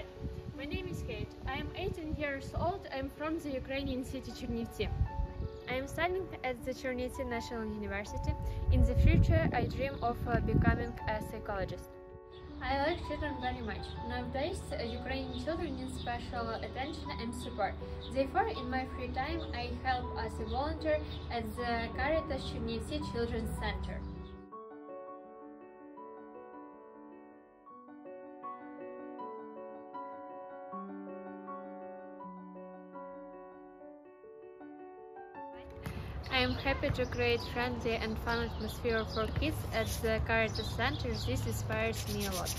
Hi, my name is Kate. I am 18 years old. I am from the Ukrainian city Chernivtsi. I am studying at the Chernivtsi National University. In the future, I dream of uh, becoming a psychologist. I like children very much. Nowadays, uh, Ukrainian children need special attention and support. Therefore, in my free time, I help as a volunteer at the Caritas Chernivtsi Children's Center. I am happy to create friendly and fun atmosphere for kids at the Caritas Center. This inspires me a lot.